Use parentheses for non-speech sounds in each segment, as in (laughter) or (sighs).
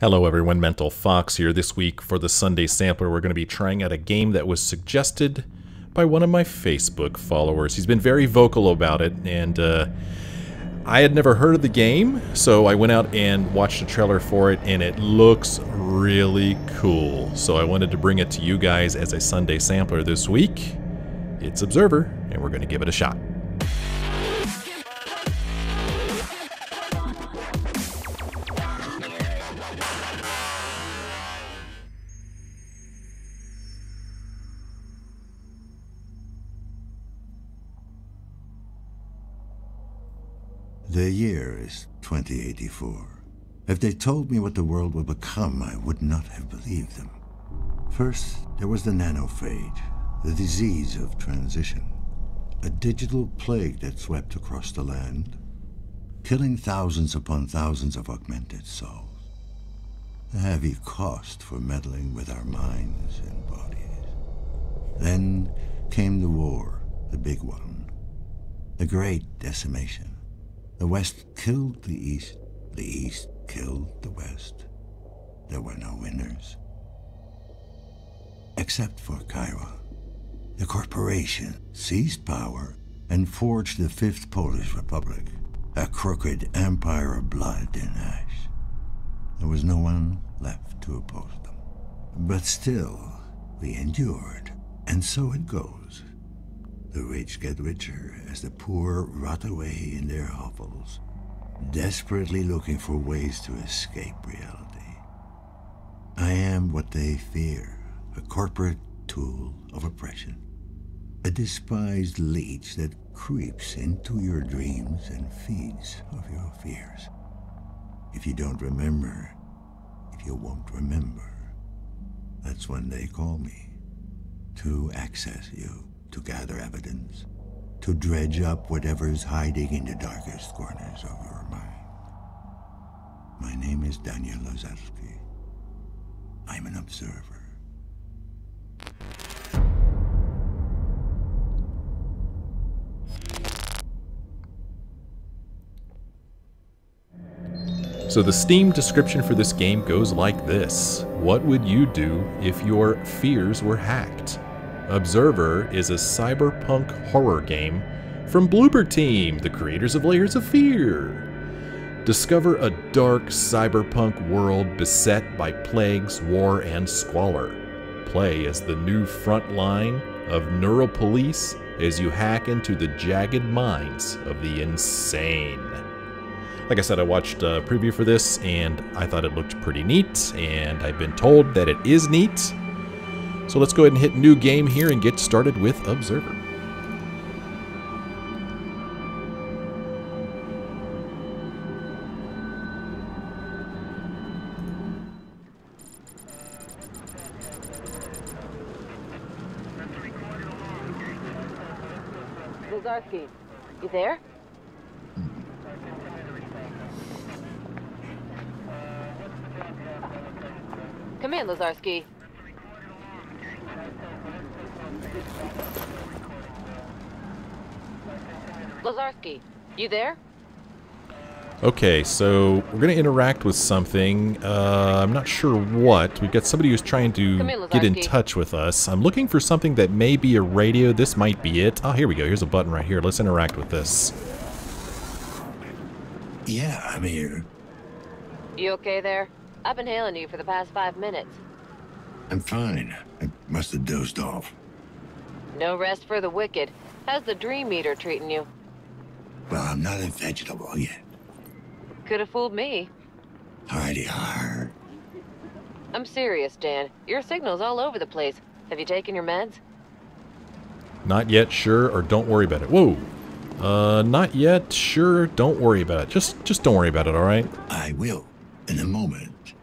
Hello everyone, Mental Fox here. This week for the Sunday Sampler, we're going to be trying out a game that was suggested by one of my Facebook followers. He's been very vocal about it, and uh, I had never heard of the game, so I went out and watched a trailer for it, and it looks really cool. So I wanted to bring it to you guys as a Sunday Sampler this week. It's Observer, and we're going to give it a shot. The year is 2084. If they told me what the world would become, I would not have believed them. First, there was the nanophage, the disease of transition. A digital plague that swept across the land, killing thousands upon thousands of augmented souls. A heavy cost for meddling with our minds and bodies. Then came the war, the big one. The great decimation. The West killed the East. The East killed the West. There were no winners. Except for Chiron. The corporation seized power and forged the Fifth Polish Republic, a crooked empire of blood and ash. There was no one left to oppose them. But still, we endured, and so it goes. The rich get richer as the poor rot away in their hovels, desperately looking for ways to escape reality. I am what they fear, a corporate tool of oppression, a despised leech that creeps into your dreams and feeds of your fears. If you don't remember, if you won't remember, that's when they call me to access you to gather evidence, to dredge up whatever's hiding in the darkest corners of your mind. My name is Daniel Lazarski. I'm an observer. So the Steam description for this game goes like this. What would you do if your fears were hacked? Observer is a cyberpunk horror game from Bloober Team, the creators of Layers of Fear. Discover a dark cyberpunk world beset by plagues, war, and squalor. Play as the new front line of neural police as you hack into the jagged minds of the insane. Like I said, I watched a preview for this and I thought it looked pretty neat, and I've been told that it is neat. So let's go ahead and hit new game here and get started with Observer. Lazarski, you there? Come in, Lazarski. Lazarski, you there? Okay, so we're going to interact with something. Uh, I'm not sure what. We've got somebody who's trying to Come in, get in touch with us. I'm looking for something that may be a radio. This might be it. Oh, here we go. Here's a button right here. Let's interact with this. Yeah, I'm here. You okay there? I've been hailing you for the past five minutes. I'm fine. I must have dozed off. No rest for the wicked. How's the dream eater treating you? Well, I'm not a vegetable yet. Could have fooled me. Hardy har. I'm serious, Dan. Your signal's all over the place. Have you taken your meds? Not yet, sure, or don't worry about it. Whoa. Uh, not yet, sure, don't worry about it. Just, just don't worry about it, all right? I will, in a moment.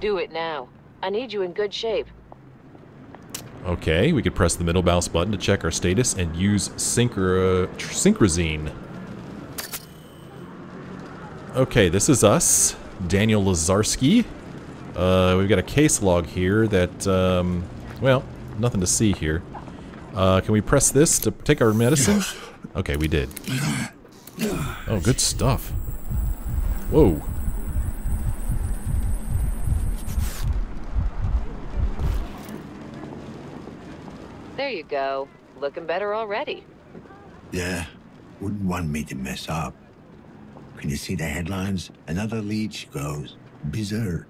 Do it now. I need you in good shape. Okay, we could press the middle mouse button to check our status and use synchro tr- Synchrozine. Okay, this is us, Daniel Lazarski. Uh, we've got a case log here that, um, well, nothing to see here. Uh, can we press this to take our medicine? Okay, we did. Oh, good stuff. Whoa. There you go. Looking better already. Yeah. Wouldn't want me to mess up. Can you see the headlines? Another leech goes berserk.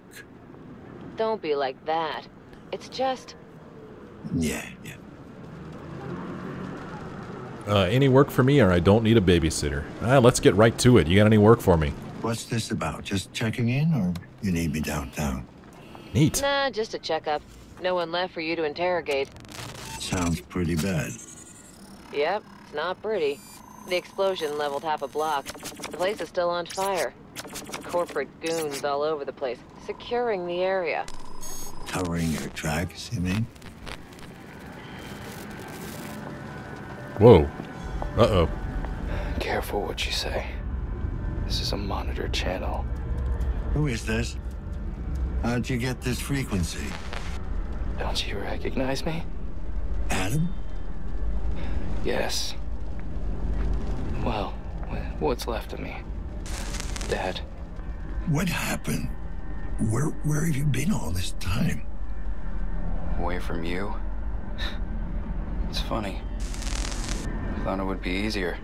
Don't be like that. It's just... Yeah, yeah. Uh, any work for me or I don't need a babysitter? Uh, let's get right to it. You got any work for me? What's this about? Just checking in, or you need me downtown? Neat. Nah, just a checkup. No one left for you to interrogate. Sounds pretty bad. Yep, it's not pretty. The explosion leveled half a block. The place is still on fire. Corporate goons all over the place, securing the area. Covering your tracks, you mean? Whoa. Uh-oh. Careful what you say. This is a monitor channel. Who is this? How'd you get this frequency? Don't you recognize me? Adam? Yes. Well, what's left of me? Dad, What happened? Where where have you been all this time? away from you. (laughs) It's funny. I thought it would be easier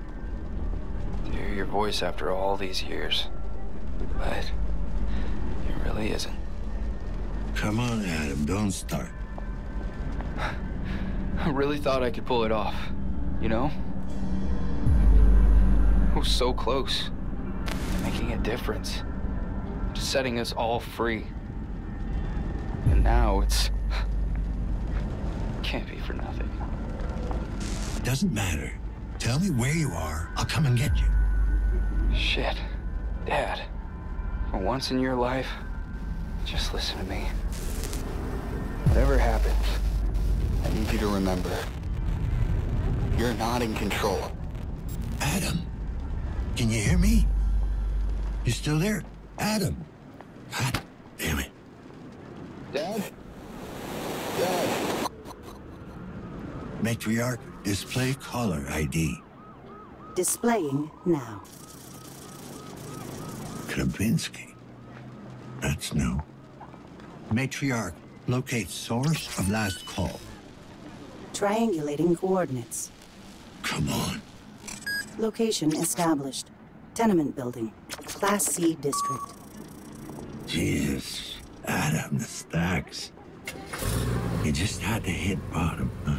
to hear your voice after all these years. But it really isn't. Come on, Adam, don't start. (laughs) I really thought I could pull it off. You know? Was so close. Making a difference. Just setting us all free. And now it's. Can't be for nothing. Doesn't matter. Tell me where you are. I'll come and get you. Shit. Dad. For once in your life, just listen to me. Whatever happens, I need you to remember. You're not in control. Adam, can you hear me? You still there? Adam. God damn it. Dad? Dad? Matriarch, display caller ID. Displaying now. Grabinski. That's new. Matriarch, locate source of last call. Triangulating coordinates. Come on. Location established. Tenement building. Class C district. Jesus. Adam, the stacks. You just had to hit bottom, huh?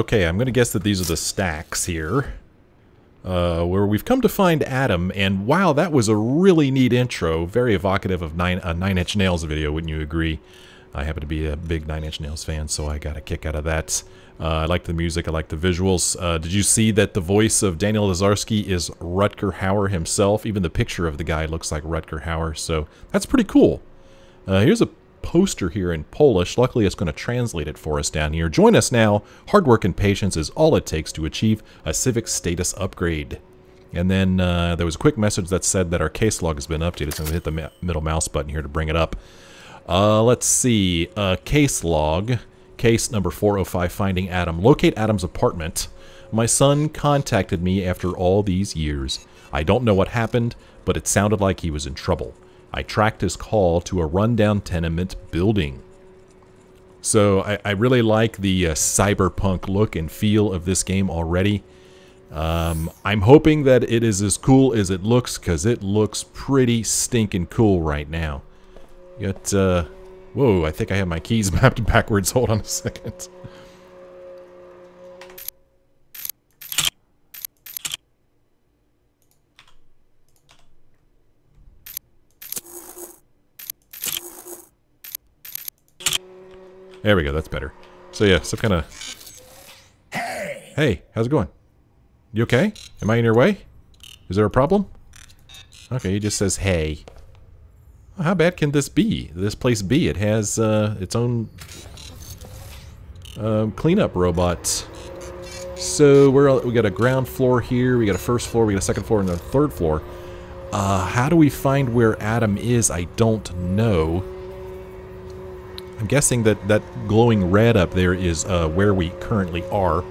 Okay, I'm going to guess that these are the stacks here. Uh, where we've come to find Adam, and wow, that was a really neat intro. Very evocative of nine, a Nine Inch Nails video, wouldn't you agree? I happen to be a big Nine Inch Nails fan, so I got a kick out of that. Uh, I like the music, I like the visuals. Uh, did you see that the voice of Daniel Lazarski is Rutger Hauer himself? Even the picture of the guy looks like Rutger Hauer, so that's pretty cool. Uh, here's a poster here in Polish. Luckily, it's going to translate it for us down here. Join us now. Hard work and patience is all it takes to achieve a civic status upgrade. And then uh, there was a quick message that said that our case log has been updated, so I'm going to hit the middle mouse button here to bring it up. Uh, let's see. Uh, case log. Case number 405, Finding Adam. Locate Adam's apartment. My son contacted me after all these years. I don't know what happened, but it sounded like he was in trouble. I tracked his call to a rundown tenement building. So I, I really like the uh, cyberpunk look and feel of this game already. Um, I'm hoping that it is as cool as it looks, because it looks pretty stinking cool right now. Got, uh, whoa, I think I have my keys (laughs) mapped backwards. Hold on a second. There we go, that's better. So yeah, some kind of... Hey! Hey, how's it going? You okay? Am I in your way? Is there a problem? Okay, he just says, hey. How bad can this be? This place be? It has uh, its own um, cleanup robot. So we're we got a ground floor here, we got a first floor, we got a second floor, and a third floor. Uh, how do we find where Adam is? I don't know. I'm guessing that that glowing red up there is uh, where we currently are.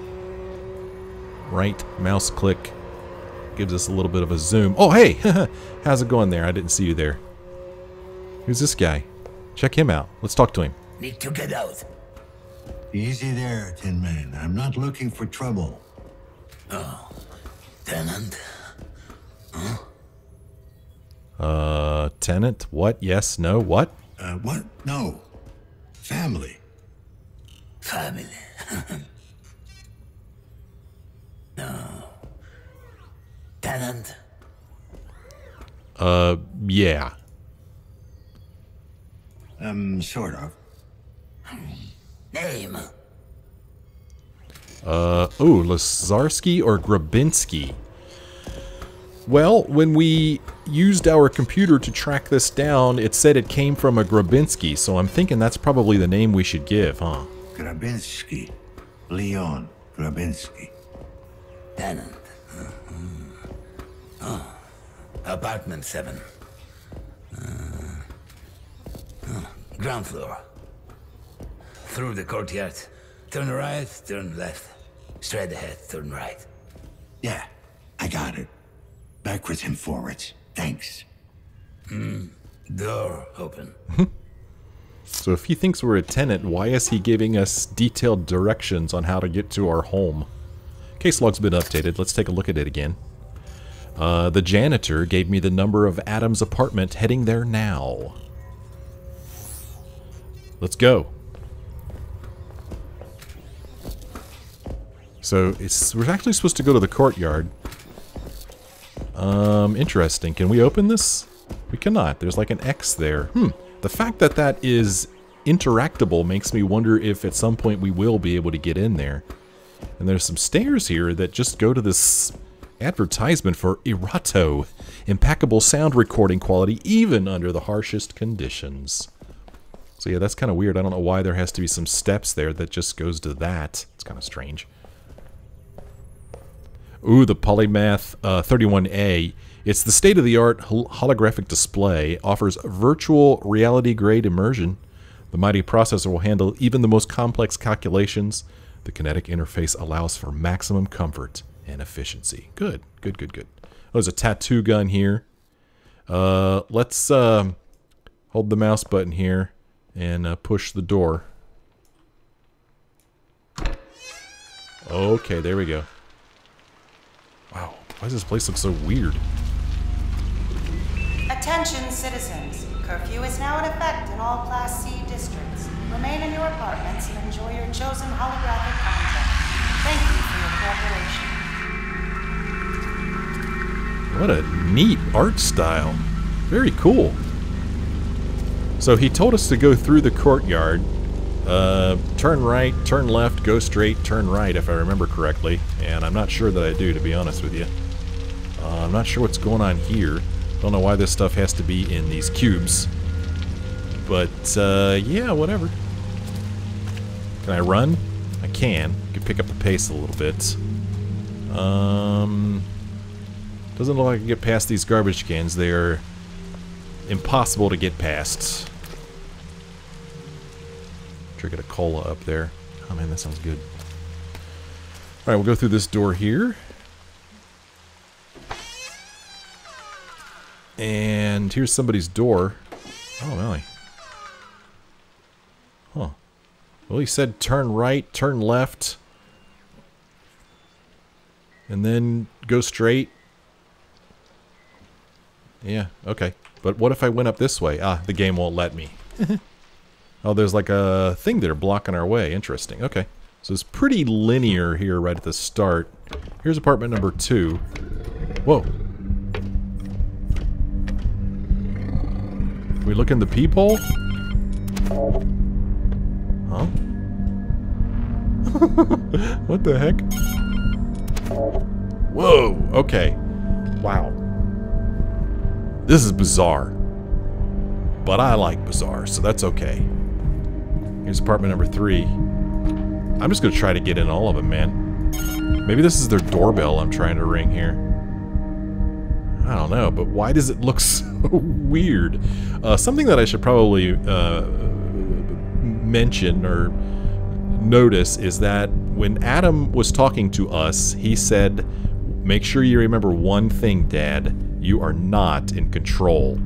Right mouse click gives us a little bit of a zoom. Oh, hey! (laughs) How's it going there? I didn't see you there. Who's this guy? Check him out. Let's talk to him. Need to get out. Easy there, Tin Man. I'm not looking for trouble. Oh, tenant? Huh? Uh, tenant? What? Yes? No? What? Uh, what? No. Family. Family. (laughs) no. Tenant? Uh, yeah. Um, sort of. Name? Uh, oh, Lazarski or Grabinski? Well, when we used our computer to track this down, it said it came from a Grabinski, so I'm thinking that's probably the name we should give, huh? Grabinski. Leon Grabinski. Tenant. Oh. Apartment 7. Uh, oh, ground floor. Through the courtyard. Turn right, turn left. Straight ahead, turn right. Yeah, I got it. Backwards and forwards. Thanks. Hmm. Door open. (laughs) So if he thinks we're a tenant, why is he giving us detailed directions on how to get to our home? Case log's been updated. Let's take a look at it again. Uh, the janitor gave me the number of Adam's apartment heading there now. Let's go. So it's we're actually supposed to go to the courtyard. Um, interesting. Can we open this? We cannot. There's like an X there. Hmm. The fact that that is interactable makes me wonder if at some point we will be able to get in there. And there's some stairs here that just go to this advertisement for Erato. Impeccable sound recording quality even under the harshest conditions. So yeah, that's kind of weird. I don't know why there has to be some steps there that just goes to that. It's kind of strange. Ooh, the Polymath uh, 31A. It's the state-of-the-art holographic display, offers virtual reality-grade immersion. The mighty processor will handle even the most complex calculations. The kinetic interface allows for maximum comfort and efficiency. Good, good, good, good. Oh, there's a tattoo gun here. Uh, let's uh, hold the mouse button here and uh, push the door. Okay, there we go. Why does this place look so weird? Attention, citizens. Curfew is now in effect in all Class C districts. Remain in your apartments and enjoy your chosen holographic content. Thank you for your cooperation. What a neat art style. Very cool. So he told us to go through the courtyard. Uh, turn right, turn left, go straight, turn right, if I remember correctly. And I'm not sure that I do, to be honest with you. Uh, I'm not sure what's going on here. Don't know why this stuff has to be in these cubes. But, uh, yeah, whatever. Can I run? I can. I can pick up the pace a little bit. Um, doesn't look like I can get past these garbage cans. They are impossible to get past. Try a cola up there. Oh man, that sounds good. Alright, we'll go through this door here. And here's somebody's door. Oh, really? Huh. Well, he said turn right, turn left, and then go straight. Yeah, okay. But what if I went up this way? Ah, the game won't let me. (laughs) oh, there's like a thing there blocking our way. Interesting. Okay. So it's pretty linear here right at the start. Here's apartment number two. Whoa. We look in the peephole? Huh? (laughs) what the heck? Whoa, okay. Wow. This is bizarre. But I like bizarre, so that's okay. Here's apartment number three. I'm just to try to get in all of them, man. Maybe this is their doorbell I'm trying to ring here. I don't know, but why does it look (laughs) so weird? Uh, something that I should probably uh, mention or notice is that when Adam was talking to us, he said, Make sure you remember one thing, Dad. You are not in control.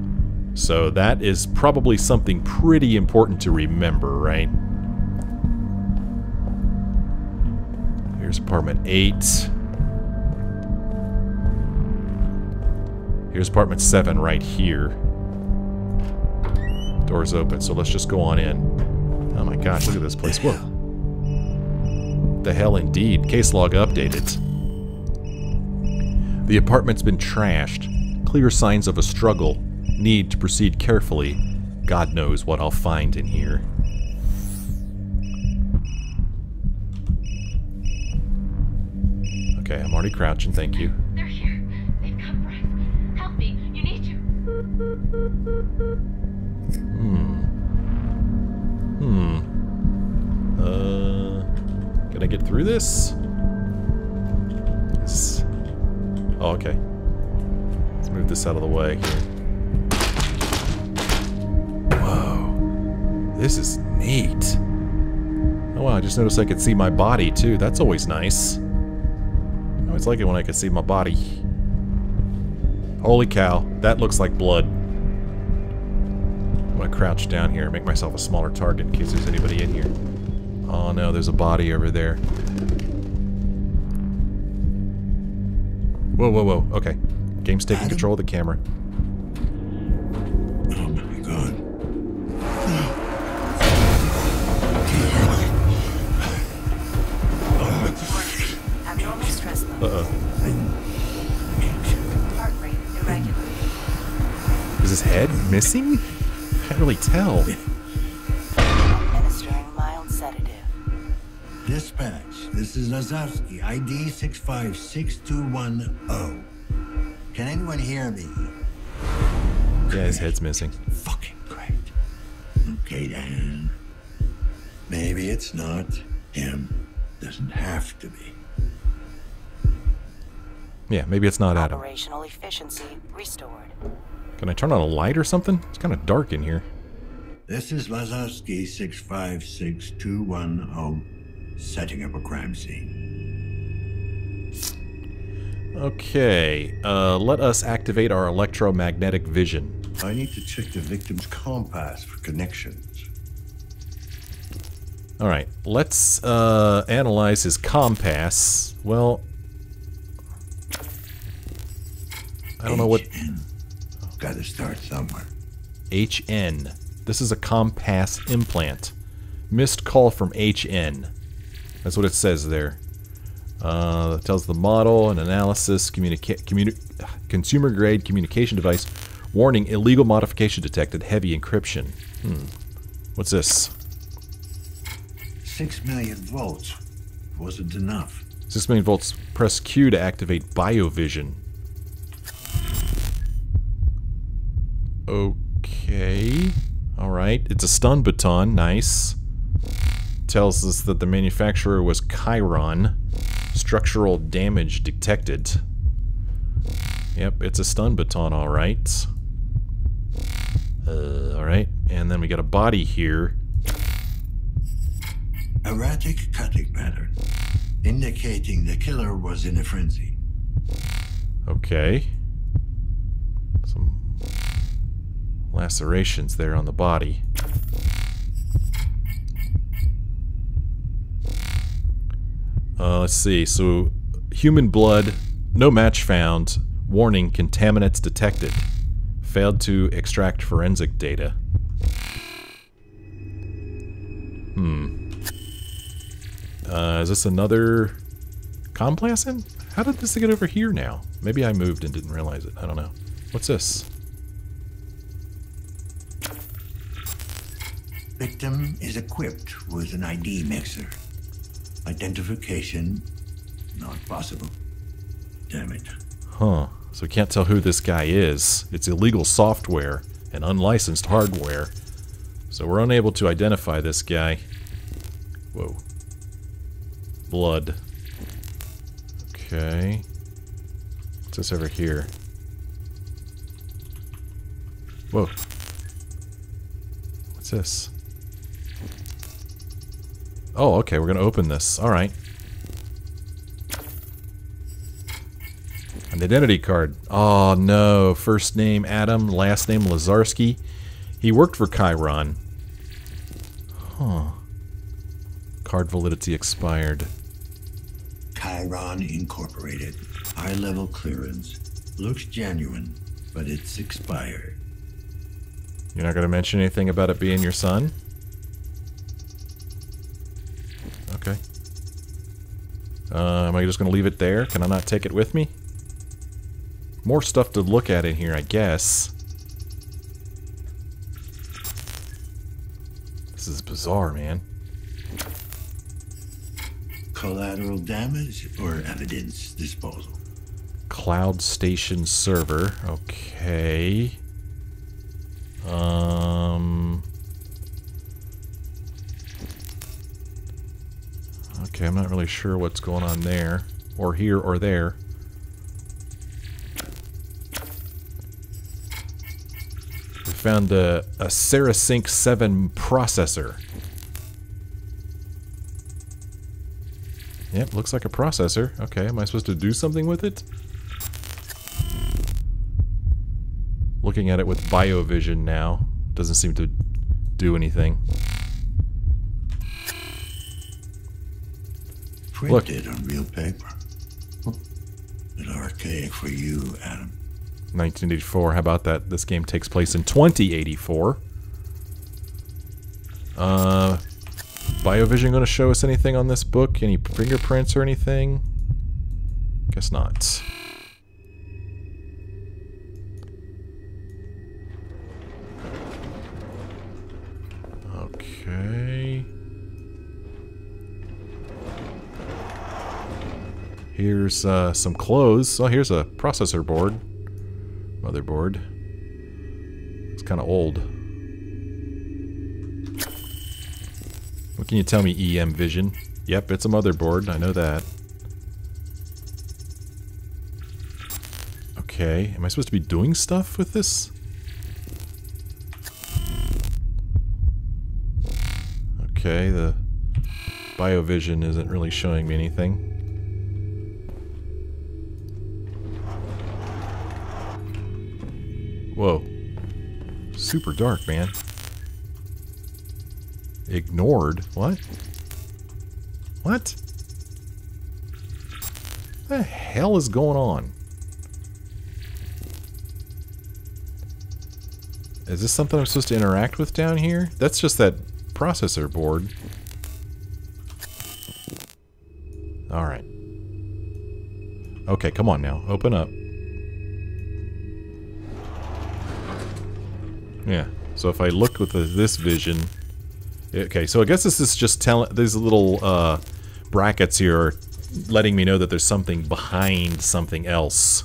So that is probably something pretty important to remember, right? Here's apartment 8. Here's apartment 7 right here. Door's open, so let's just go on in. Oh my gosh, look at this place. Whoa. The hell indeed. Case log updated. The apartment's been trashed. Clear signs of a struggle. Need to proceed carefully. God knows what I'll find in here. Okay, I'm already crouching, thank you. Hmm. Uh, can I get through this? This- Oh, okay. Let's move this out of the way here. Whoa. This is neat. Oh wow, I just noticed I could see my body too. That's always nice. I always like it when I can see my body. Holy cow, that looks like blood. I'm gonna crouch down here and make myself a smaller target in case there's anybody in here. Oh no, there's a body over there. Whoa, whoa, whoa. Okay. Game's taking control of the camera. Oh my god. Abnormal. Uh-oh. Heart rate irregular. Is his head missing? Can't really tell. Administering mild sedative. Dispatch, this is Lazarski, ID 656210. Can anyone hear me? Yeah, his head's missing. Fucking great. Okay, Dan. Maybe it's not him. Doesn't have to be. Yeah, maybe it's not Adam. Operational efficiency restored. Can I turn on a light or something? It's kind of dark in here. This is Lazarski 656210, oh, setting up a crime scene. Okay, uh, let us activate our electromagnetic vision. I need to check the victim's compass for connections. Alright, let's uh, analyze his compass. Well, I don't know what HN. Gotta start somewhere. HN. This is a compass implant. Missed call from HN. That's what it says there. Uh, it tells the model and analysis, communi- consumer grade communication device. Warning: illegal modification detected. Heavy encryption. Hmm. What's this? Six million volts. Wasn't enough. Six million volts. Press Q to activate BioVision. Okay. Alright, it's a stun baton. Nice. Tells us that the manufacturer was Chiron. Structural damage detected. Yep, it's a stun baton, alright. Uh, alright, and then we got a body here. Erratic cutting pattern, indicating the killer was in a frenzy. Okay. Some lacerations there on the body. Uh, let's see. So, human blood, no match found. Warning, contaminants detected. Failed to extract forensic data. Hmm. Uh, is this another complacent? How did this get over here now? Maybe I moved and didn't realize it. I don't know. What's this? Victim is equipped with an ID mixer. Identification not possible. Damn it. Huh. So we can't tell who this guy is. It's illegal software and unlicensed hardware. So we're unable to identify this guy. Whoa. Blood. Okay. What's this over here? Whoa. What's this? Oh, okay, we're gonna open this. Alright. An identity card. Oh no. First name Adam, last name Lazarski. He worked for Chiron. Huh. Card validity expired. Chiron Incorporated. High level clearance. Looks genuine, but it's expired. You're not going to mention anything about it being your son? Uh, am I just going to leave it there? Can I not take it with me? More stuff to look at in here, I guess. This is bizarre, man. Collateral damage or evidence disposal? Cloud Station server. Okay. Um. Okay, I'm not really sure what's going on there, or here, or there. We found a, a Serasync 7 processor. Yep, looks like a processor. Okay, am I supposed to do something with it? Looking at it with biovision now, doesn't seem to do anything. Look. Printed on real paper. Bit archaic for you, Adam. 1984. How about that? This game takes place in 2084. Uh, Biovision going to show us anything on this book? Any fingerprints or anything? Guess not. Here's uh, some clothes. Oh, here's a processor board. Motherboard. It's kind of old. What can you tell me, EM Vision? Yep, it's a motherboard. I know that. Okay, am I supposed to be doing stuff with this? Okay, the biovision isn't really showing me anything. Whoa. Super dark, man. Ignored? What? What? the hell is going on? Is this something I'm supposed to interact with down here? That's just that processor board. Alright. Okay, come on now. Open up. Yeah. So if I look with this vision... Okay, so I guess this is just telling... These little uh, brackets here are letting me know that there's something behind something else.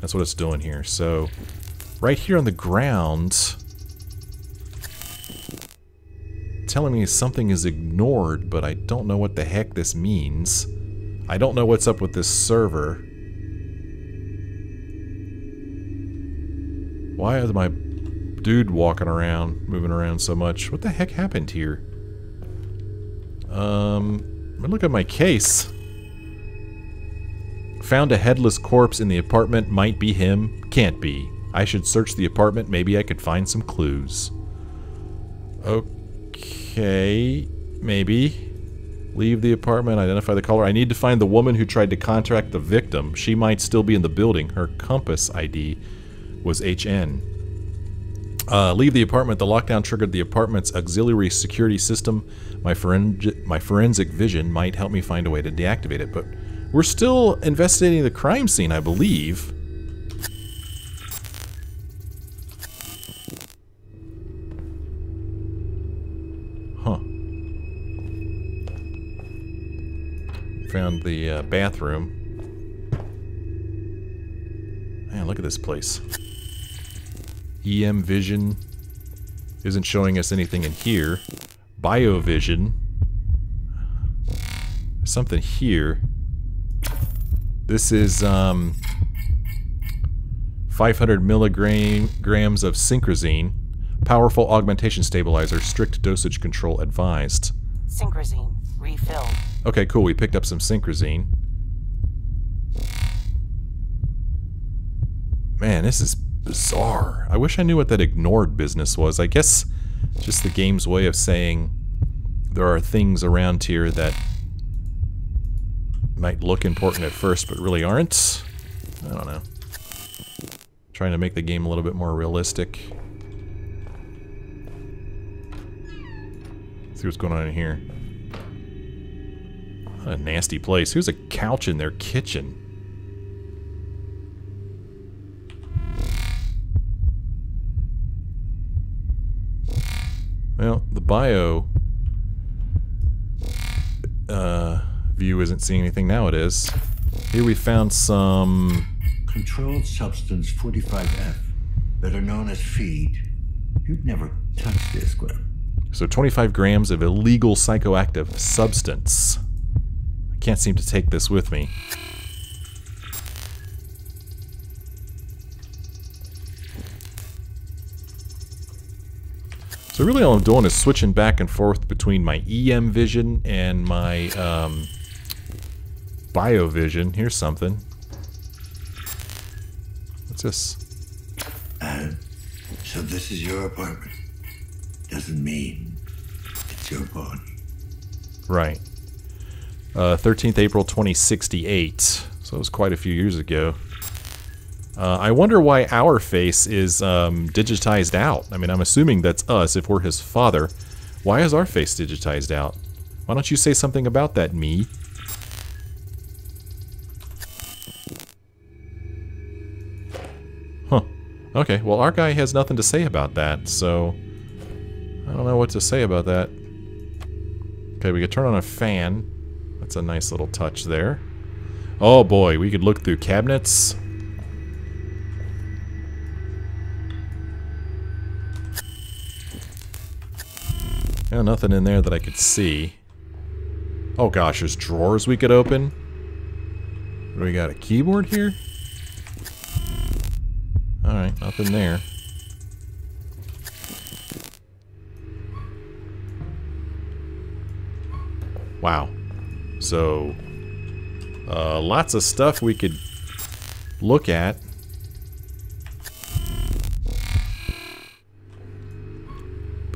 That's what it's doing here. So, right here on the ground... telling me something is ignored, but I don't know what the heck this means. I don't know what's up with this server. Why is my dude walking around, moving around so much? What the heck happened here? Um, look at my case. Found a headless corpse in the apartment. Might be him. Can't be. I should search the apartment. Maybe I could find some clues. Okay. Maybe. Leave the apartment. Identify the caller. I need to find the woman who tried to contact the victim. She might still be in the building. Her compass ID was HN. Uh, leave the apartment. The lockdown triggered the apartment's auxiliary security system. My, foren my forensic vision might help me find a way to deactivate it, but we're still investigating the crime scene, I believe. Huh. Found the uh, bathroom. Man, look at this place. EM Vision isn't showing us anything in here. Biovision. Something here. This is um, 500 milligrams of synchrozine. Powerful augmentation stabilizer. Strict dosage control advised. Synchrozine. Refilled. Okay, cool. We picked up some synchrozine. Man, this is bizarre. I wish I knew what that ignored business was. I guess just the game's way of saying there are things around here that might look important at first, but really aren't. I don't know. Trying to make the game a little bit more realistic. see what's going on in here. What a nasty place. Here's a couch in their kitchen. Well, the bio uh, view isn't seeing anything now it is. Here we found some... Controlled substance 45F, better known as feed. You'd never touch this, Gwen. So 25 grams of illegal psychoactive substance. I can't seem to take this with me. Really all I'm doing is switching back and forth between my EM vision and my um, bio vision. Here's something. What's this? And so this is your apartment. Doesn't mean it's your body. Right. Uh, 13th April 2068. So it was quite a few years ago. Uh, I wonder why our face is um, digitized out. I mean, I'm assuming that's us if we're his father. Why is our face digitized out? Why don't you say something about that, me? Huh. Okay, well, our guy has nothing to say about that, so... I don't know what to say about that. Okay, we could turn on a fan. That's a nice little touch there. Oh boy, we could look through cabinets. Yeah, nothing in there that I could see. Oh gosh, there's drawers we could open. What do we got, a keyboard here? Alright, nothing there. Wow. So, uh, lots of stuff we could look at.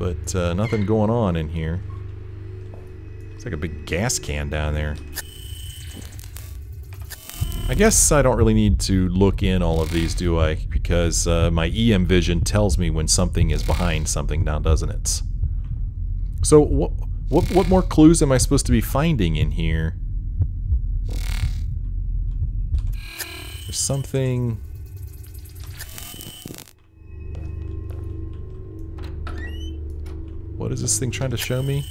But uh, nothing going on in here. It's like a big gas can down there. I guess I don't really need to look in all of these, do I? Because uh, my EM vision tells me when something is behind something now, doesn't it? So, what, what, what more clues am I supposed to be finding in here? There's something... What is this thing trying to show me?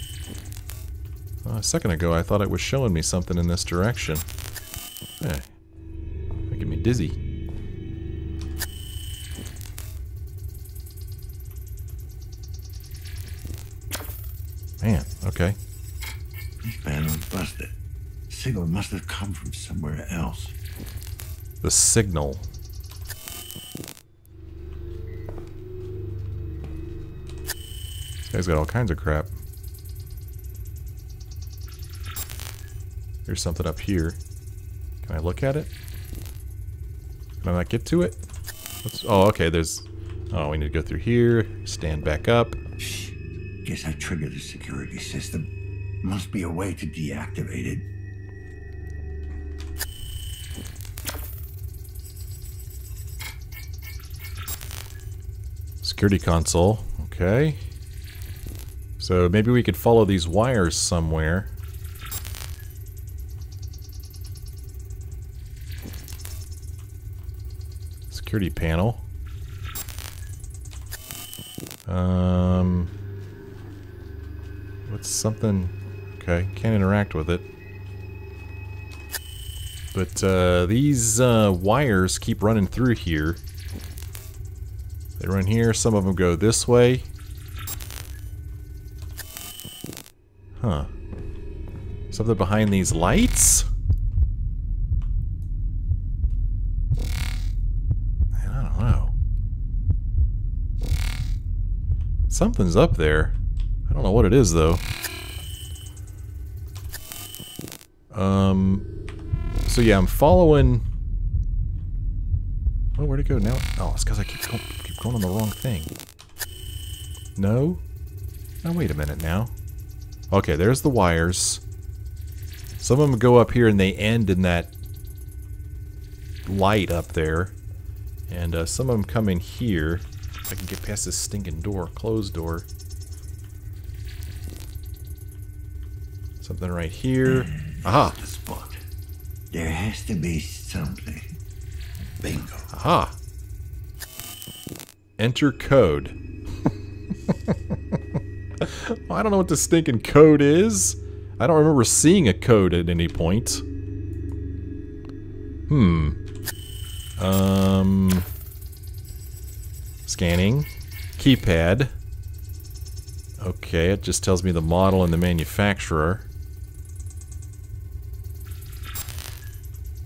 Uh, a second ago I thought it was showing me something in this direction. Hey, making me dizzy. Man, Okay. This panel is busted. Signal must have come from somewhere else. The signal. Guy's got all kinds of crap. There's something up here. Can I look at it? Can I not get to it? Let's, oh, okay, there's... Oh, we need to go through here, stand back up. Shh. Guess I triggered the security system. Must be a way to deactivate it. Security console, okay. So maybe we could follow these wires somewhere. Security panel. Um, what's something? Okay, can't interact with it. But uh, these uh, wires keep running through here. They run here. Some of them go this way. Huh. Something behind these lights? I don't know. Something's up there. I don't know what it is, though. Um... So yeah, I'm following... Oh, where'd it go now? Oh, it's because I keep going, keep going on the wrong thing. No? Now, wait a minute now. Okay, there's the wires. Some of them go up here and they end in that light up there. And uh, some of them come in here. If I can get past this stinking door, closed door. Something right here. Aha! The spot. There has to be something. Bingo. Aha! Enter code. Well, I don't know what the stinking code is. I don't remember seeing a code at any point. Hmm. Um. Scanning. Keypad. Okay, it just tells me the model and the manufacturer.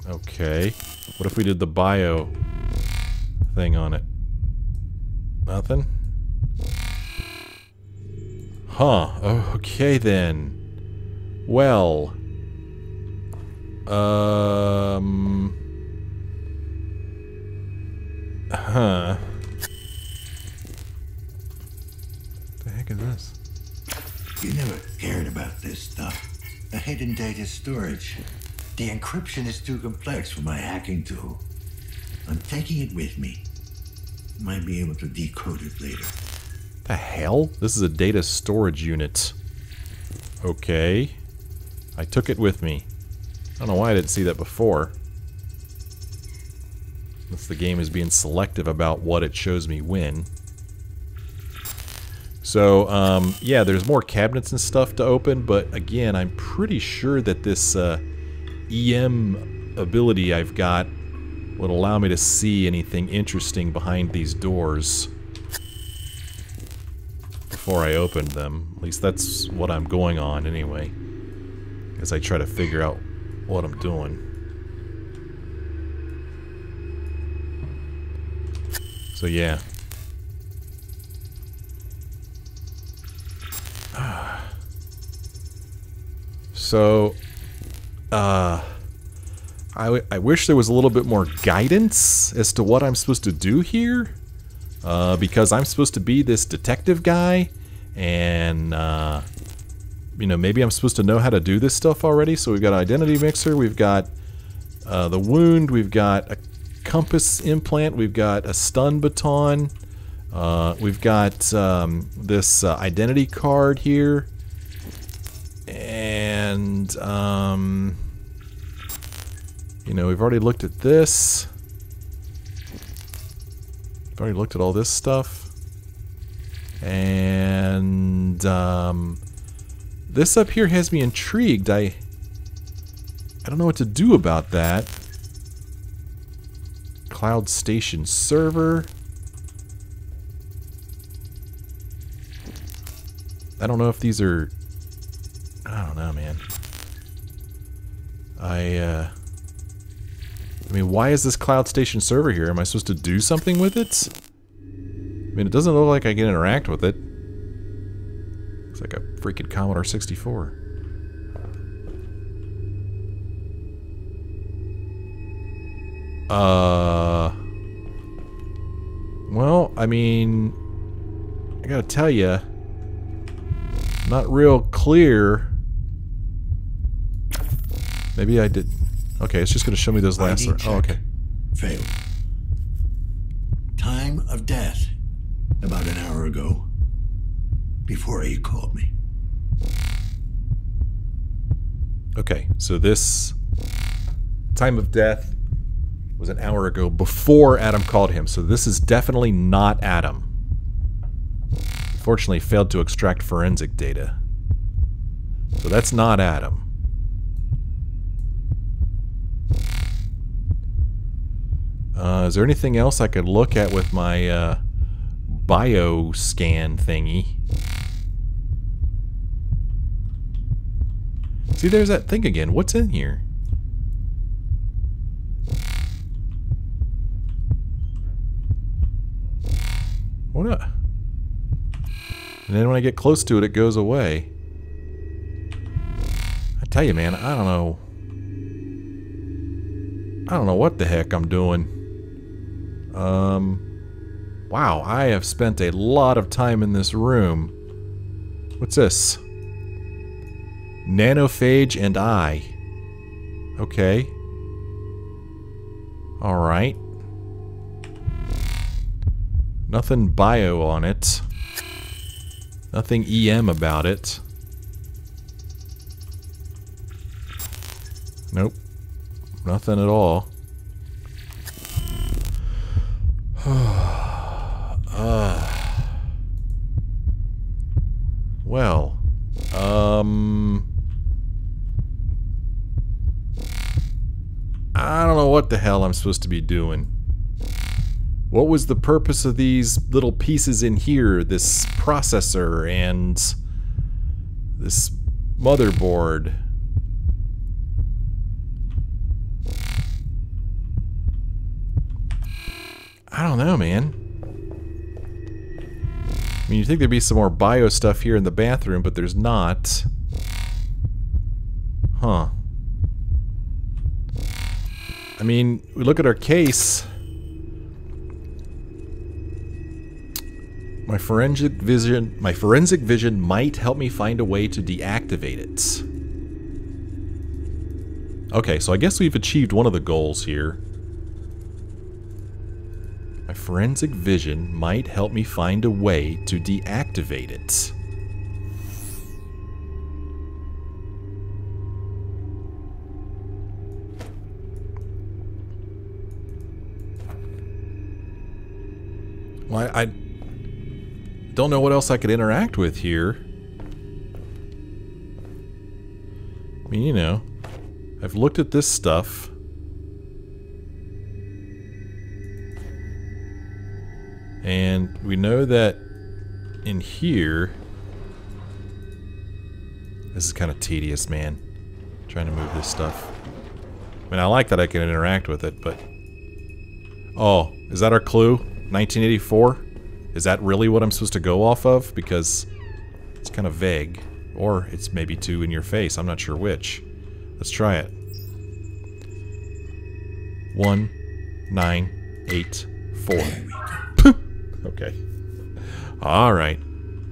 Okay. What if we did the bio thing on it? Nothing? Huh. Okay then. Well. Um. Huh. The heck is this? You never cared about this stuff. The hidden data storage. The encryption is too complex for my hacking tool. I'm taking it with me. Might be able to decode it later. The hell? This is a data storage unit. Okay. I took it with me. I don't know why I didn't see that before. Unless the game is being selective about what it shows me when. So, um, yeah, there's more cabinets and stuff to open, but again, I'm pretty sure that this uh, EM ability I've got would allow me to see anything interesting behind these doors before I opened them. At least that's what I'm going on anyway. As I try to figure out what I'm doing. So yeah. (sighs) So, uh, I, I wish there was a little bit more guidance as to what I'm supposed to do here. Uh, because I'm supposed to be this detective guy, and, uh, you know, maybe I'm supposed to know how to do this stuff already. So we've got identity mixer, we've got uh, the wound, we've got a compass implant, we've got a stun baton, uh, we've got um, this uh, identity card here, and, um, you know, we've already looked at this. I've already looked at all this stuff. And um, this up here has me intrigued. I I don't know what to do about that. Cloud Station server. I don't know if these are I don't know, man. I, uh... I mean, why is this Cloud Station server here? Am I supposed to do something with it? I mean, it doesn't look like I can interact with it. Looks like a freaking Commodore 64. Uh... Well, I mean... I gotta tell you... Not real clear... Maybe I did... Okay, it's just gonna show me those last... Oh, okay. Failed. Time of death. About an hour ago. Before he called me. Okay, so this time of death was an hour ago before Adam called him. So this is definitely not Adam. Fortunately, failed to extract forensic data. So that's not Adam. Uh, is there anything else I could look at with my uh, bio scan thingy? See, there's that thing again. What's in here? What? A... And then when I get close to it, it goes away. I tell you, man, I don't know. I don't know what the heck I'm doing. Um. Wow, I have spent a lot of time in this room. What's this? Nanophage and I. Okay. Alright. Nothing bio on it. Nothing EM about it. Nope. Nothing at all. Uh. (sighs) Well. Um... I don't know what the hell I'm supposed to be doing. What was the purpose of these little pieces in here? This processor and this motherboard. I don't know, man. I mean, you think there'd be some more bio stuff here in the bathroom, but there's not. Huh. I mean, we look at our case. My forensic vision, my forensic vision might help me find a way to deactivate it. Okay, so I guess we've achieved one of the goals here. Forensic vision might help me find a way to deactivate it. Well, I, I don't know what else I could interact with here. I mean, you know, I've looked at this stuff. And we know that in here... This is kind of tedious, man. Trying to move this stuff. I mean, I like that I can interact with it, but... Oh, is that our clue? 1984? Is that really what I'm supposed to go off of? Because it's kind of vague. Or it's maybe two in your face. I'm not sure which. Let's try it. One, nine, eight, four. Okay. Alright.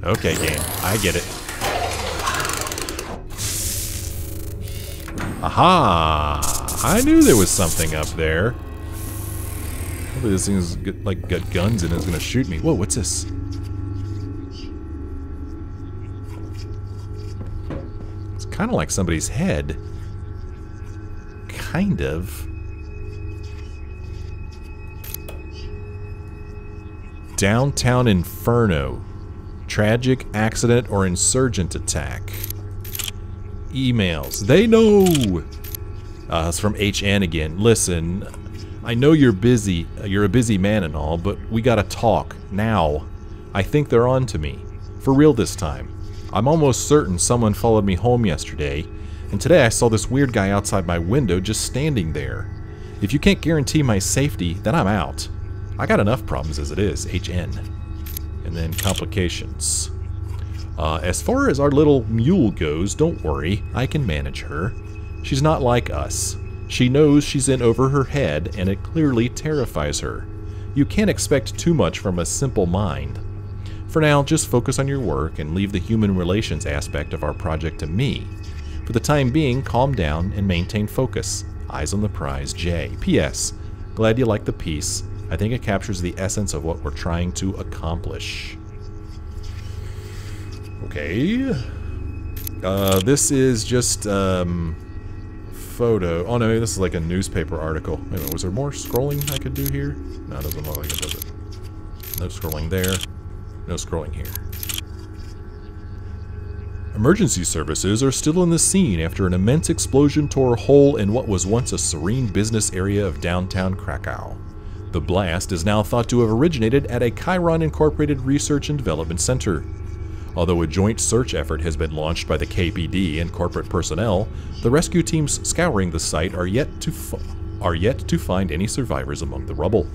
Okay, game. I get it. Aha! I knew there was something up there. Hopefully this thing's got, like got guns and is gonna shoot me. Whoa, what's this? It's kind of like somebody's head. Kind of. Downtown Inferno. Tragic accident or insurgent attack. Emails. They know! Uh, it's from HN again. Listen, I know you're busy, uh, you're a busy man and all, but we gotta talk, now. I think they're on to me. For real this time. I'm almost certain someone followed me home yesterday, and today I saw this weird guy outside my window just standing there. If you can't guarantee my safety, then I'm out. I got enough problems as it is, HN. And then complications. Uh, as far as our little mule goes, don't worry, I can manage her. She's not like us. She knows she's in over her head, and it clearly terrifies her. You can't expect too much from a simple mind. For now, just focus on your work and leave the human relations aspect of our project to me. For the time being, calm down and maintain focus. Eyes on the prize, J. P.S. Glad you like the piece. I think it captures the essence of what we're trying to accomplish. Okay. Uh, this is just, um, photo. Oh no, this is like a newspaper article. Wait was there more scrolling I could do here? No, it doesn't look like it, does it? No scrolling there. No scrolling here. Emergency services are still on the scene after an immense explosion tore a hole in what was once a serene business area of downtown Krakow. The blast is now thought to have originated at a Chiron Incorporated Research and Development Center. Although a joint search effort has been launched by the KPD and corporate personnel, the rescue teams scouring the site are yet to are yet to find any survivors among the rubble.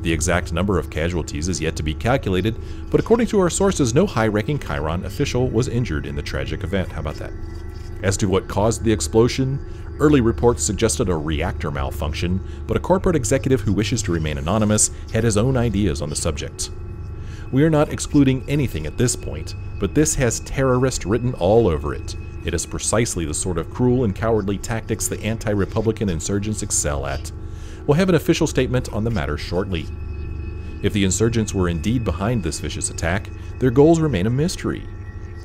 The exact number of casualties is yet to be calculated, but according to our sources, no high-ranking Chiron official was injured in the tragic event. How about that? As to what caused the explosion, early reports suggested a reactor malfunction, but a corporate executive who wishes to remain anonymous had his own ideas on the subject. We are not excluding anything at this point, but this has terrorist written all over it. It is precisely the sort of cruel and cowardly tactics the anti-Republican insurgents excel at. We'll have an official statement on the matter shortly. If the insurgents were indeed behind this vicious attack, their goals remain a mystery.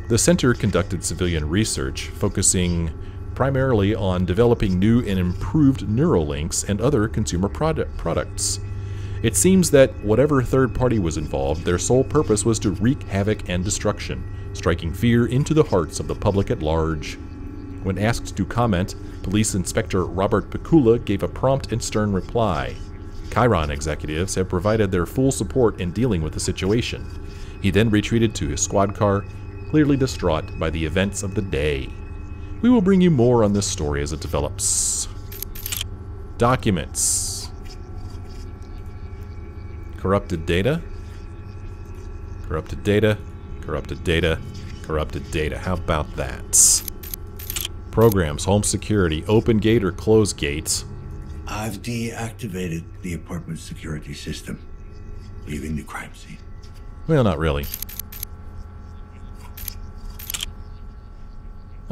The center conducted civilian research, focusing primarily on developing new and improved Neuralinks and other consumer product products. It seems that whatever third party was involved, their sole purpose was to wreak havoc and destruction, striking fear into the hearts of the public at large. When asked to comment, Police Inspector Robert Pikula gave a prompt and stern reply. Chiron executives have provided their full support in dealing with the situation. He then retreated to his squad car, clearly distraught by the events of the day. We will bring you more on this story as it develops. Documents. Corrupted data. Corrupted data. Corrupted data. Corrupted data. How about that? Programs, home security, open gate or close gates. I've deactivated the apartment security system, leaving the crime scene. Well, not really.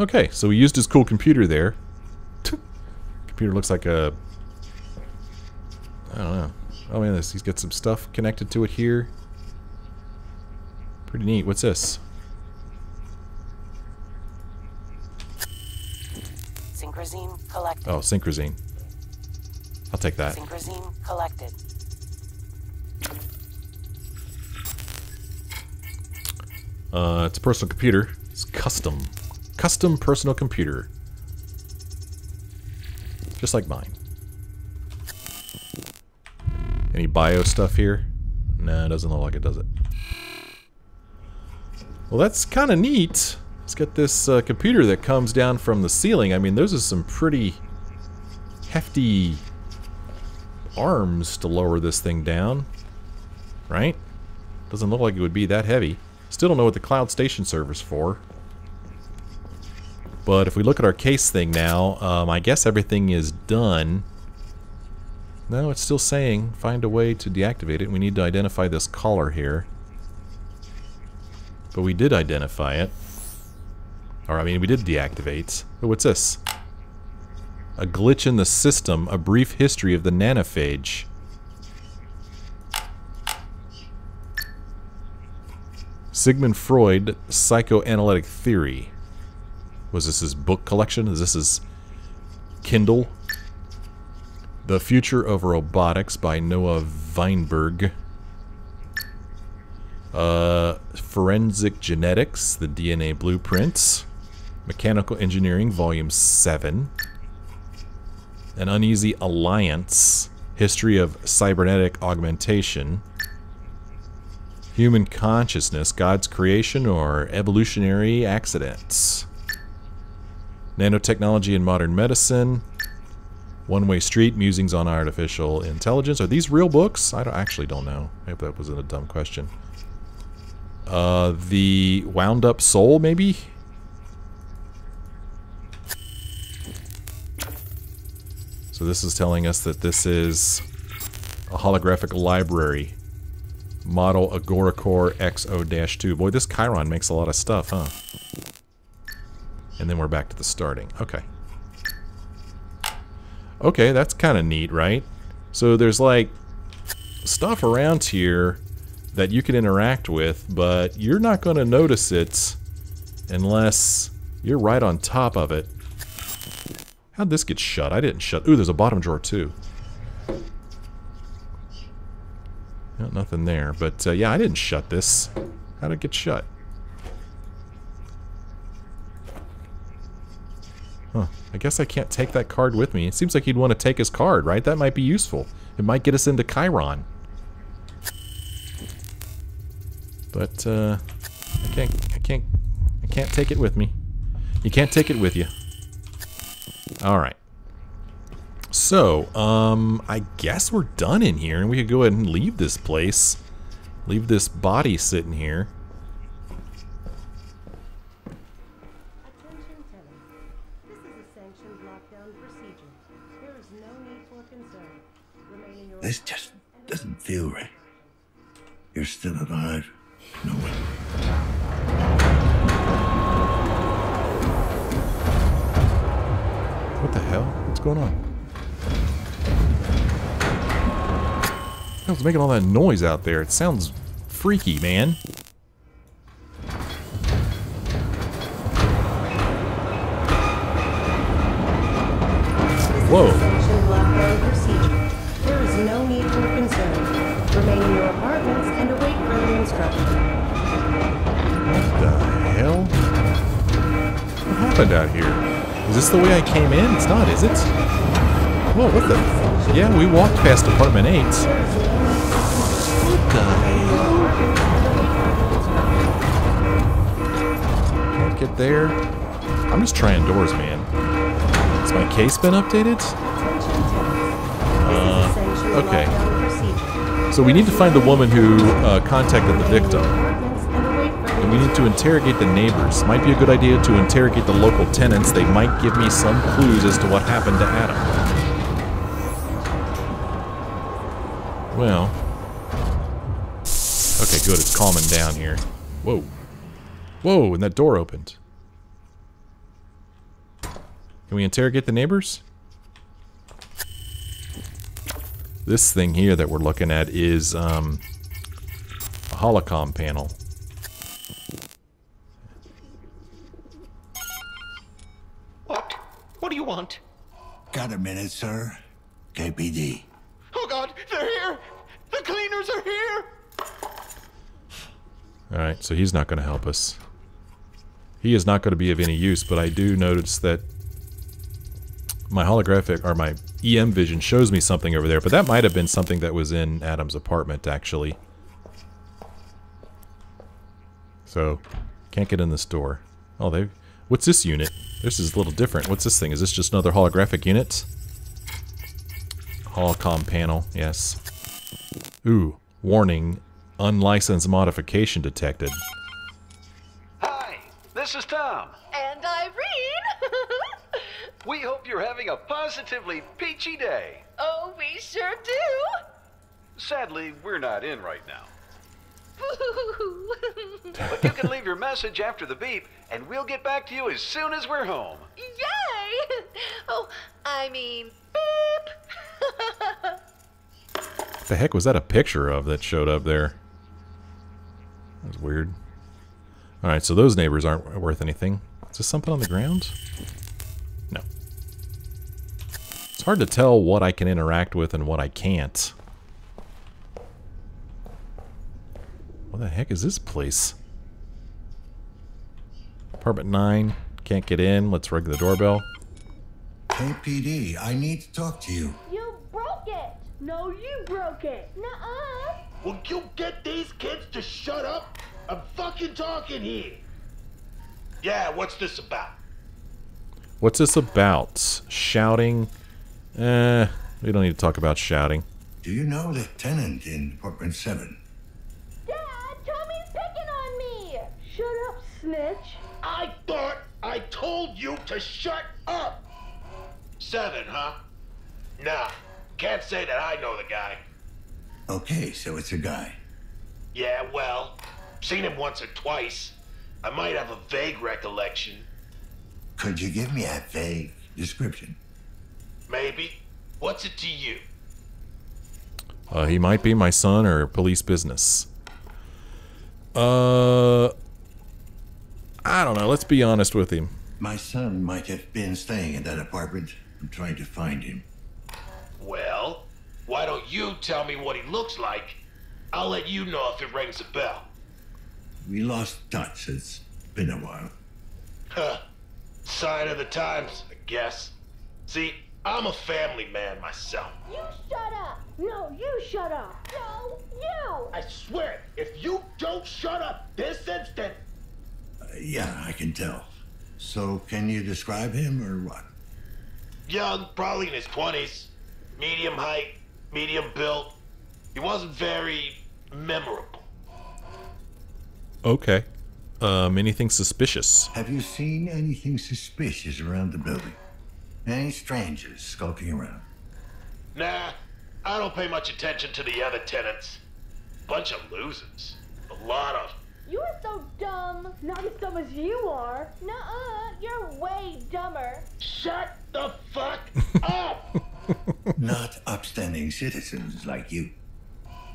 Okay, so he used his cool computer there. computer looks like a... I don't know. Oh man, this he's got some stuff connected to it here. Pretty neat. What's this? Synchrozine collected. Oh, synchrozine. I'll take that. Synchrozine collected. Uh, it's a personal computer. It's custom. Custom personal computer. Just like mine. Any bio stuff here? No, it doesn't look like it, does it? Well, that's kind of neat. Let's get this uh, computer that comes down from the ceiling. I mean, those are some pretty hefty arms to lower this thing down. Right? Doesn't look like it would be that heavy. Still don't know what the cloud station server's for. But if we look at our case thing now, um, I guess everything is done. No, it's still saying find a way to deactivate it. We need to identify this caller here. But we did identify it. Or, I mean, we did deactivate. But what's this? A glitch in the system, a brief history of the nanophage. Sigmund Freud, Psychoanalytic Theory. Was this his book collection? Is this his Kindle? The Future of Robotics by Noah Weinberg. Uh, Forensic Genetics, the DNA Blueprints. Mechanical Engineering, Volume 7. An Uneasy Alliance, History of Cybernetic Augmentation. Human consciousness, God's creation, or evolutionary accidents. Nanotechnology and modern medicine. One Way Street, Musings on Artificial Intelligence. Are these real books? I, don't, actually don't know. Maybe that wasn't a dumb question. Uh, the Wound Up Soul, maybe? So this is telling us that this is a holographic library. Model Agoracore XO-2. Boy, this Chiron makes a lot of stuff, huh? And then we're back to the starting. Okay. Okay, that's kind of neat, right? So there's like stuff around here that you can interact with, but you're not going to notice it unless you're right on top of it. How'd this get shut? I didn't shut. Ooh, there's a bottom drawer too. No, nothing there, but uh, yeah, I didn't shut this. How'd it get shut? Huh. I guess I can't take that card with me. It seems like he'd want to take his card, right? That might be useful. It might get us into Chiron. But, uh, I can't, I can't, I can't take it with me. You can't take it with you. Alright. So, um, I guess we're done in here, and we could go ahead and leave this place. Leave this body sitting here. This just doesn't feel right. You're still alive. No one. What the hell? What's going on? What's making all that noise out there? It sounds freaky, man. Past apartment 8. What the hell? Can't get there. I'm just trying doors, man. Has my case been updated? Uh, okay. So we need to find the woman who uh, contacted the victim. And we need to interrogate the neighbors. Might be a good idea to interrogate the local tenants. They might give me some clues as to what happened to Adam. Well. Okay, good. It's calming down here. Whoa. Whoa, and that door opened. Can we interrogate the neighbors? This thing here that we're looking at is um, a holocom panel. What? What do you want? Got a minute, sir? KPD. Oh god, they're here! The cleaners are here! Alright, so he's not going to help us. He is not going to be of any use, but I do notice that my holographic, or my EM vision shows me something over there, but that might have been something that was in Adam's apartment, actually. So, can't get in this door. Oh, they... What's this unit? This is a little different. What's this thing? Is this just another holographic unit? Holocom panel, yes. Ooh, warning, unlicensed modification detected. Hi, this is Tom. And Irene! (laughs) We hope you're having a positively peachy day. oh, we sure do! Sadly, we're not in right now. (laughs) But you can leave your message after the beep, and we'll get back to you as soon as we're home. Yay! (laughs) Oh, I mean, beep! What the heck was that a picture of that showed up there? That was weird. Alright, so those neighbors aren't worth anything. Is this something on the ground? No. It's hard to tell what I can interact with and what I can't. What the heck is this place? Apartment 9. Can't get in. Let's ring the doorbell. KPD, I need to talk to you. You broke it! No, you broke it! Nuh-uh! Will you get these kids to shut up? I'm fucking talking here. Yeah, what's this about? What's this about? Shouting? Eh, we don't need to talk about shouting. Do you know the tenant in apartment 7? Dad, Tommy's picking on me! Shut up, snitch. I thought I told you to shut up. Seven, huh? Nah, can't say that I know the guy. Okay, so it's a guy. Yeah, well, seen him once or twice. I might have a vague recollection. Could you give me a vague description? Maybe. What's it to you? Uh, he might be my son or police business. Uh, I don't know. Let's be honest with him. My son might have been staying in that apartment. I'm trying to find him. Well, why don't you tell me what he looks like? I'll let you know if it rings a bell. We lost touch. It's been a while. Huh. Sign of the times, I guess. See, I'm a family man myself. You shut up! No, you shut up! No, you! I swear, if you don't shut up this instant, Uh, yeah, I can tell. So, can you describe him or what? young, probably in his 20s, medium height, medium built. He wasn't very memorable. Okay. Um, anything suspicious? Have you seen anything suspicious around the building? Any strangers skulking around? Nah, I don't pay much attention to the other tenants. Bunch of losers. A lot of. You are so dumb. Not as dumb as you are. Nuh-uh, you're way dumber. Shut the fuck (laughs) up! Not upstanding citizens like you.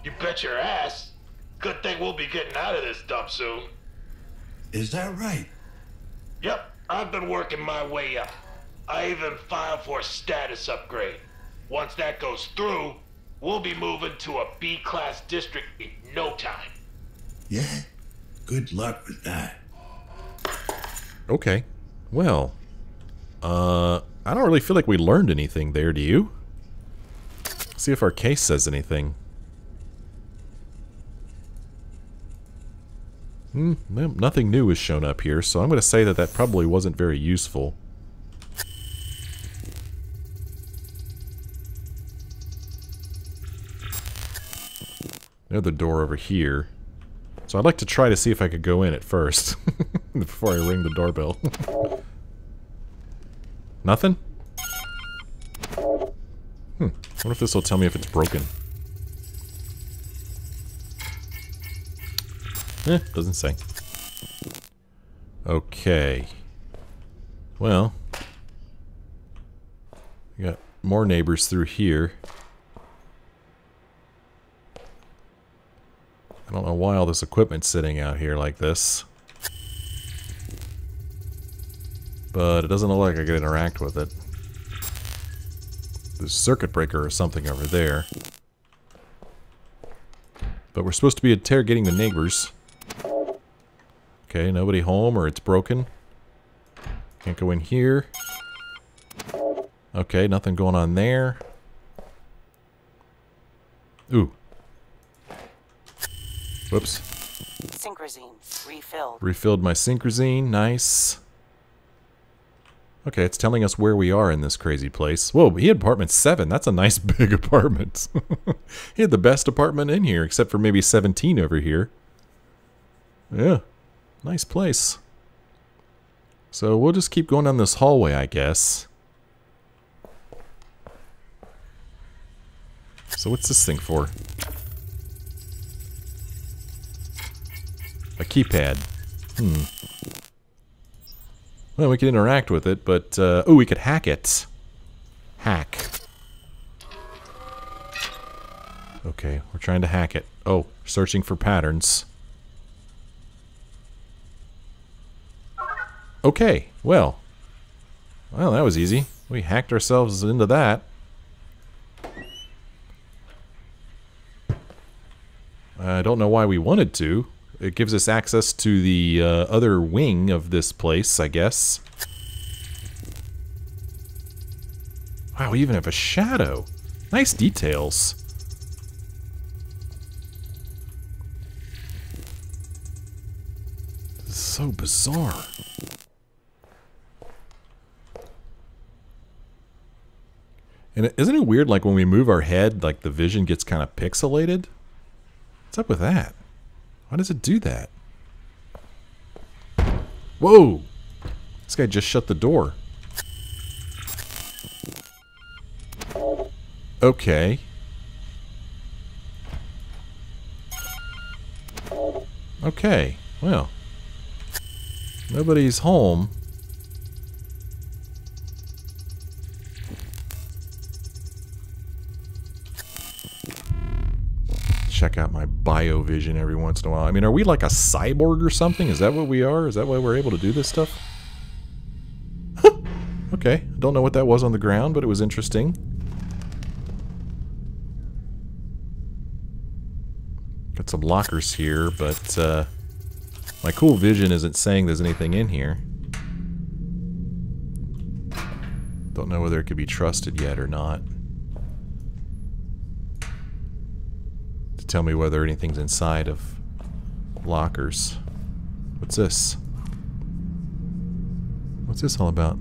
You bet your ass. Good thing we'll be getting out of this dump soon. Is that right? Yep, I've been working my way up. I even filed for a status upgrade. Once that goes through, we'll be moving to a B-class district in no time. Yeah. Good luck with that. Okay. Well, uh, I don't really feel like we learned anything there, do you? See if our case says anything. Hmm, nothing new has shown up here, so I'm going to say that that probably wasn't very useful. Another door over here. So I'd like to try to see if I could go in at first. (laughs) before I ring the doorbell. (laughs) Nothing? Hmm. I wonder if this will tell me if it's broken? Eh, doesn't say. Okay. Well. We got more neighbors through here. I don't know why all this equipment's sitting out here like this. But it doesn't look like I can interact with it. There's a circuit breaker or something over there. But we're supposed to be interrogating the neighbors. Okay, nobody home or it's broken. Can't go in here. Okay, nothing going on there. Ooh. Whoops. Synchrozine refilled. Refilled my synchrozine. Nice. Okay, it's telling us where we are in this crazy place. Whoa, he had apartment 7. That's a nice (laughs) big apartment. (laughs) he had the best apartment in here, except for maybe 17 over here. Yeah, nice place. So we'll just keep going down this hallway, I guess. So what's this thing for? A keypad. Hmm. Well, we could interact with it, but... Uh, oh, we could hack it. Hack. Okay, we're trying to hack it. Oh, searching for patterns. Okay, well. Well, that was easy. We hacked ourselves into that. I don't know why we wanted to. It gives us access to the uh, other wing of this place, I guess. Wow, we even have a shadow. Nice details. This is so bizarre. And isn't it weird, like, when we move our head, like, the vision gets kind of pixelated? What's up with that? Why does it do that? Whoa! This guy just shut the door. Okay. Okay, well. Nobody's home. Check out my bio vision every once in a while. I mean, are we like a cyborg or something? Is that what we are? Is that why we're able to do this stuff? okay, don't know what that was on the ground, but it was interesting. Got some lockers here, but uh, my cool vision isn't saying there's anything in here. Don't know whether it could be trusted yet or not. Tell me whether anything's inside of lockers. What's this? What's this all about?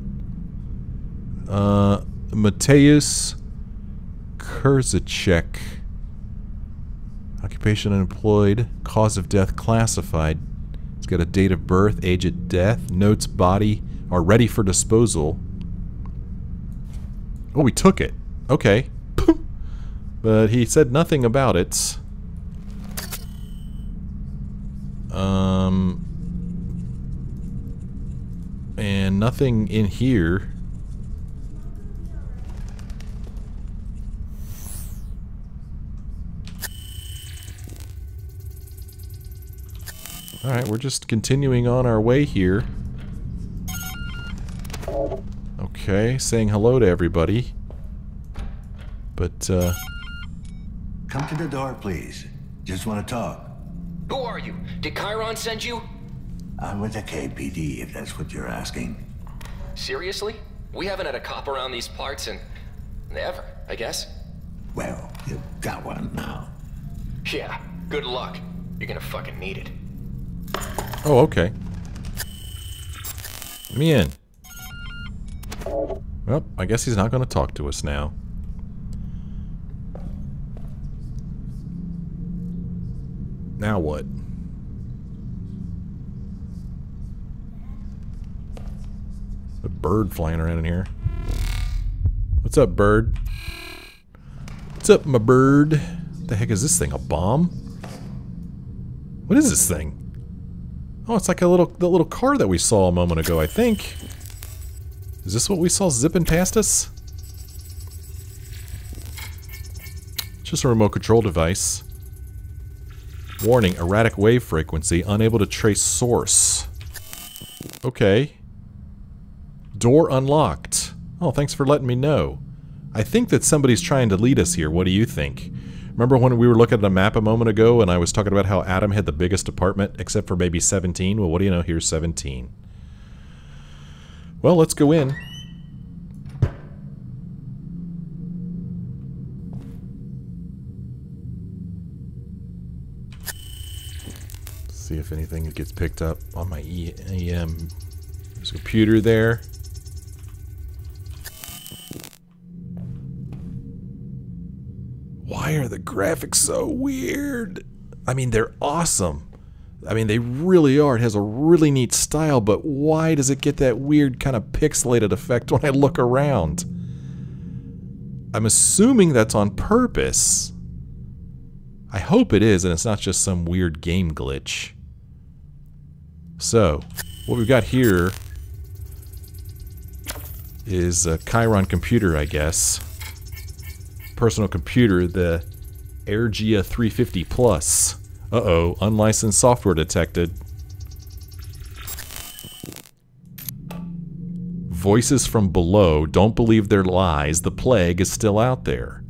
Uh, Mateusz Kurzacek. Occupation unemployed. Cause of death classified. It's got a date of birth, age at death. Notes body are ready for disposal. Oh, we took it. Okay. (laughs) but he said nothing about it. Um, and nothing in here. Alright, we're just continuing on our way here. Okay, saying hello to everybody. But, uh... Come to the door, please. Just want to talk. Who are you? Did Chiron send you? I'm with the KPD, if that's what you're asking. Seriously? We haven't had a cop around these parts in... ever, I guess. Well, you've got one now. Yeah, good luck. You're gonna fucking need it. Oh, okay. Let me in. Well, I guess he's not going to talk to us now. Now what? A bird flying around in here. What's up, bird? What's up, my bird? The heck is this thing? A bomb? What is this thing? Oh, it's like a little the little car that we saw a moment ago, I think. Is this what we saw zipping past us? It's just a remote control device. Warning, erratic wave frequency, unable to trace source. Okay. Door unlocked. Oh, thanks for letting me know. I think that somebody's trying to lead us here. What do you think? Remember when we were looking at a map a moment ago and I was talking about how Adam had the biggest apartment except for maybe 17? Well, what do you know? Here's 17. Well, let's go in. See if anything gets picked up on my EM. There's a computer there. Why are the graphics so weird? I mean, they're awesome. I mean, they really are. It has a really neat style, but why does it get that weird kind of pixelated effect when I look around? I'm assuming that's on purpose. I hope it is, and it's not just some weird game glitch. So, what we've got here is a Chiron computer, I guess. Personal computer, the Airgia 350 Plus. Uh-oh, unlicensed software detected. Voices from below, don't believe their lies, the plague is still out there.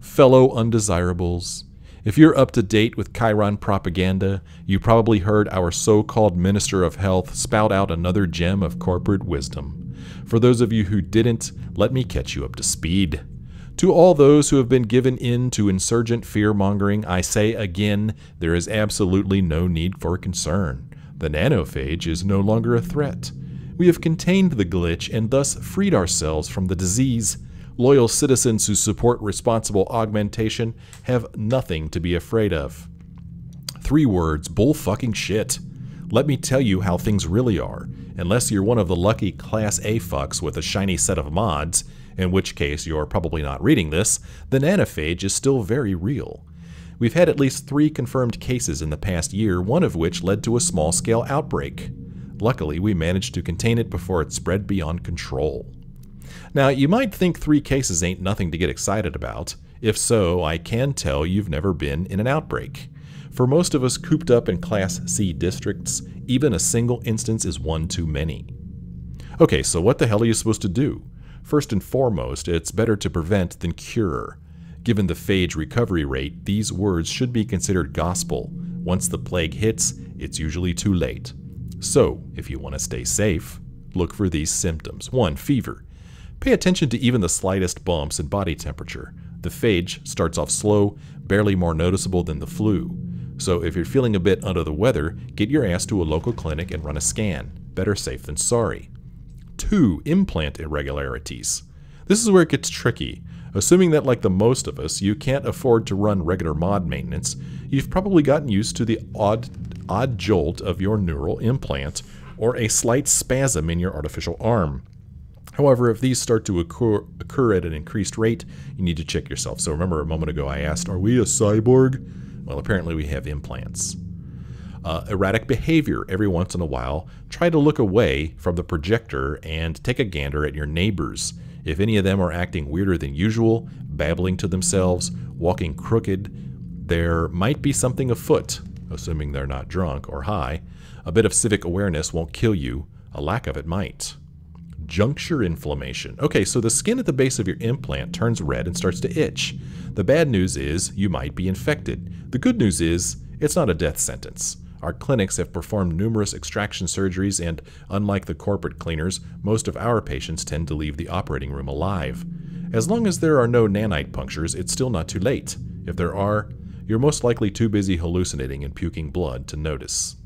Fellow undesirables, if you're up to date with Chiron propaganda, you probably heard our so called Minister of Health spout out another gem of corporate wisdom. For those of you who didn't, let me catch you up to speed. To all those who have been given in to insurgent fear mongering, I say again, there is absolutely no need for concern. The nanophage is no longer a threat. We have contained the glitch and thus freed ourselves from the disease. Loyal citizens who support responsible augmentation have nothing to be afraid of. Three words bull fucking shit. Let me tell you how things really are. Unless you're one of the lucky Class A fucks with a shiny set of mods, in which case you're probably not reading this, the nanophage is still very real. We've had at least three confirmed cases in the past year, one of which led to a small scale outbreak. Luckily, we managed to contain it before it spread beyond control. Now, you might think three cases ain't nothing to get excited about. If so, I can tell you've never been in an outbreak. For most of us cooped up in Class C districts, even a single instance is one too many. Okay, so what the hell are you supposed to do? First and foremost, it's better to prevent than cure. Given the phage recovery rate, these words should be considered gospel. Once the plague hits, it's usually too late. So, if you want to stay safe, look for these symptoms. 1. Fever. Pay attention to even the slightest bumps in body temperature. The phage starts off slow, barely more noticeable than the flu. So if you're feeling a bit under the weather, get your ass to a local clinic and run a scan. Better safe than sorry. 2. Implant irregularities. This is where it gets tricky. Assuming that, like the most of us, you can't afford to run regular mod maintenance, you've probably gotten used to the odd, odd jolt of your neural implant or a slight spasm in your artificial arm. However, if these start to occur, occur at an increased rate, you need to check yourself. So remember a moment ago I asked, are we a cyborg? Well, apparently we have implants. Uh, erratic behavior. Every once in a while, try to look away from the projector and take a gander at your neighbors. If any of them are acting weirder than usual, babbling to themselves, walking crooked, there might be something afoot, assuming they're not drunk or high. A bit of civic awareness won't kill you, a lack of it might juncture inflammation. Okay, so the skin at the base of your implant turns red and starts to itch. The bad news is you might be infected. The good news is it's not a death sentence. Our clinics have performed numerous extraction surgeries, and unlike the corporate cleaners, most of our patients tend to leave the operating room alive. As long as there are no nanite punctures, it's still not too late. If there are, you're most likely too busy hallucinating and puking blood to notice.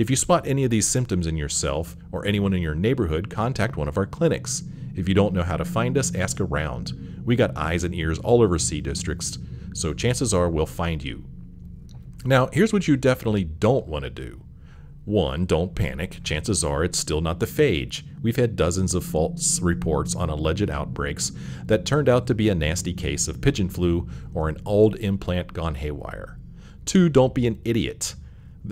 If you spot any of these symptoms in yourself or anyone in your neighborhood, contact one of our clinics. If you don't know how to find us, ask around. We got eyes and ears all over C districts, so chances are we'll find you. Now, here's what you definitely don't want to do. One, don't panic. Chances are it's still not the phage. We've had dozens of false reports on alleged outbreaks that turned out to be a nasty case of pigeon flu or an old implant gone haywire. Two, don't be an idiot.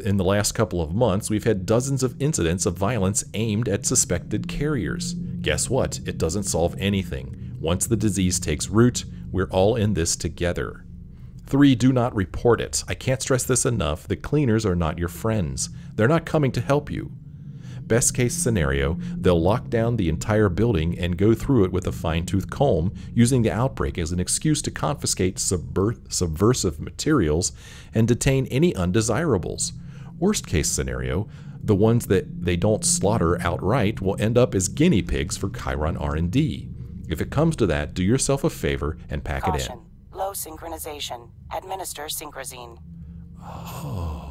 In the last couple of months, we've had dozens of incidents of violence aimed at suspected carriers. Guess what? It doesn't solve anything. Once the disease takes root, we're all in this together. 3. Do not report it. I can't stress this enough. The cleaners are not your friends. They're not coming to help you. Best case scenario, they'll lock down the entire building and go through it with a fine tooth comb, using the outbreak as an excuse to confiscate subversive materials and detain any undesirables. Worst case scenario, the ones that they don't slaughter outright will end up as guinea pigs for Chiron R&D. If it comes to that, do yourself a favor and pack Caution. it in. Low synchronization. Administer synchrozine. Oh.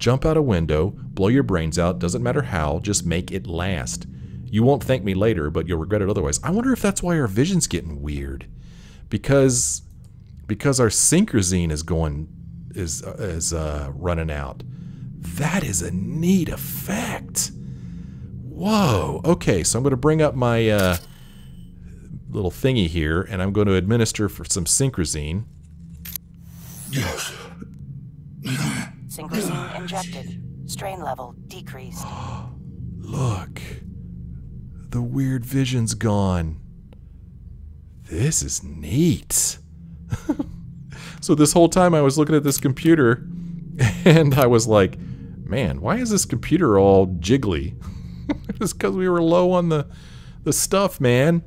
Jump out a window, blow your brains out, doesn't matter how, just make it last. You won't thank me later, but you'll regret it otherwise. I wonder if that's why our vision's getting weird. Because because our synchrozine is going is uh, is uh, running out. That is a neat effect. Whoa. Okay, so I'm going to bring up my uh, little thingy here, and I'm going to administer for some synchrozine. Yes. Synchrozine (gasps) injected. Strain level decreased. (gasps) Look. The weird vision's gone. This is neat. (laughs) so this whole time I was looking at this computer (laughs) and I was like, man, why is this computer all jiggly? (laughs) it's because we were low on the, the stuff, man.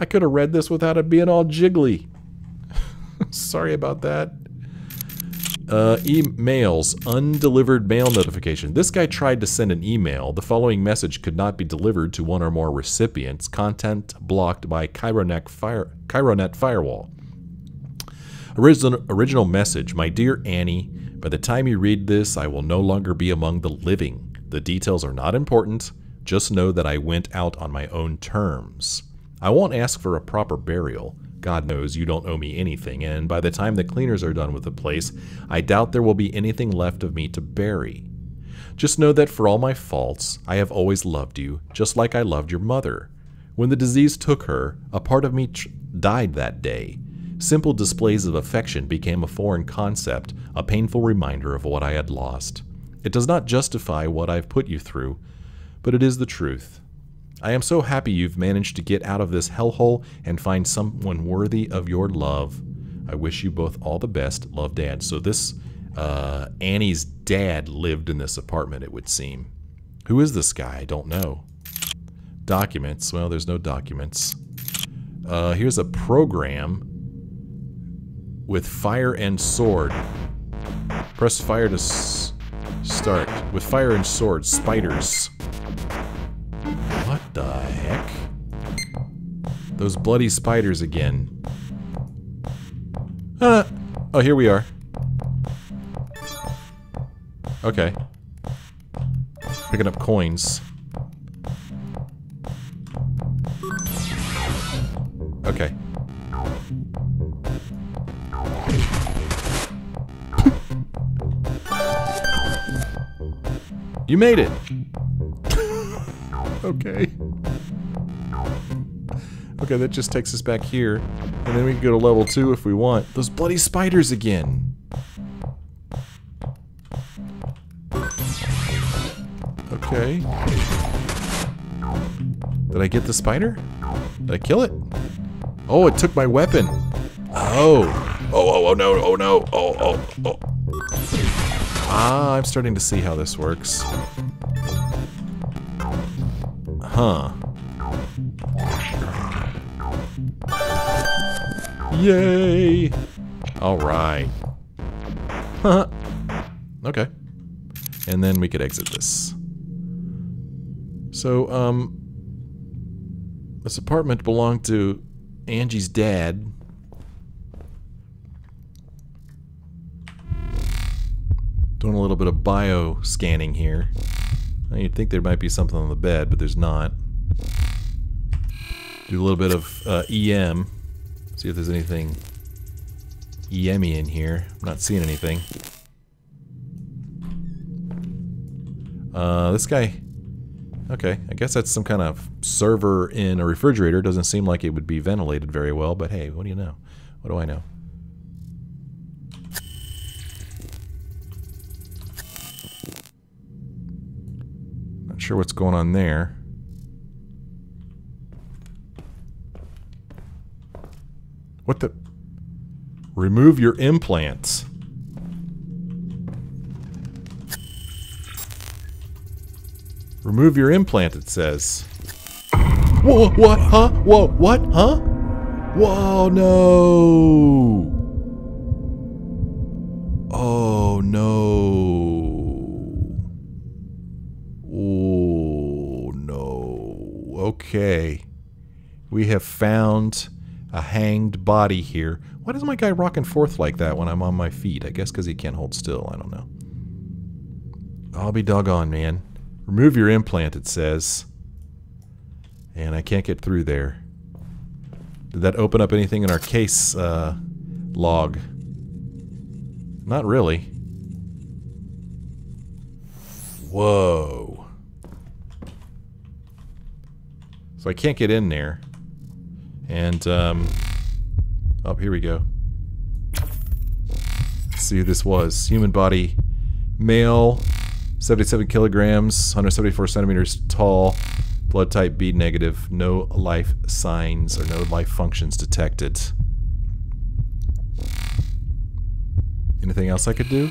I could have read this without it being all jiggly. Sorry about that. Uh, emails, undelivered mail notification. This guy tried to send an email. The following message could not be delivered to one or more recipients. Content blocked by Chironet, fire, Chironet firewall. Original, original message. My dear Annie, By the time you read this, I will no longer be among the living. The details are not important. Just know that I went out on my own terms. I won't ask for a proper burial. God knows you don't owe me anything, and by the time the cleaners are done with the place, I doubt there will be anything left of me to bury. Just know that for all my faults, I have always loved you, just like I loved your mother. When the disease took her, a part of me died that day. Simple displays of affection became a foreign concept, a painful reminder of what I had lost. It does not justify what I've put you through, but it is the truth. I am so happy you've managed to get out of this hellhole and find someone worthy of your love. I wish you both all the best. Love, Dad. So this, uh, Annie's dad lived in this apartment, it would seem. Who is this guy? I don't know. Documents. Well, there's no documents. Uh, here's a program with fire and sword. Press fire to start. With fire and sword, spiders. The heck? Those bloody spiders again. Ah! Oh, here we are. Okay. Picking up coins. Okay. You made it! Okay. Okay, that just takes us back here. And then we can go to level 2 if we want. Those bloody spiders again! Okay. Did I get the spider? Did I kill it? Oh, it took my weapon. Oh. Oh, oh, oh, no, oh, no. Oh, oh, oh. Ah, I'm starting to see how this works. Huh. Yay! Alright. Huh. okay. And then we could exit this. So, um... This apartment belonged to Angie's dad. Doing a little bit of bio scanning here. You'd think there might be something on the bed, but there's not. Do a little bit of uh, EM. See if there's anything EM in here. I'm not seeing anything. Uh, this guy... Okay, I guess that's some kind of server in a refrigerator. Doesn't seem like it would be ventilated very well, but hey, what do you know? What do I know? Sure what's going on there. What the? Remove your implants. Remove your implant, it says. Whoa, what, huh? Whoa, what, huh? Whoa, oh, no! Oh, no. Okay. We have found a hanged body here. Why does my guy rocking forth like that when I'm on my feet? I guess because he can't hold still. I don't know. I'll be doggone, man. Remove your implant, it says. And I can't get through there. Did that open up anything in our case uh, log? Not really. Whoa. So I can't get in there. And, um... Oh, here we go. Let's see who this was. Human body. Male. 77 kilograms, 174 centimeters tall, blood type B negative, no life signs or no life functions detected. Anything else I could do?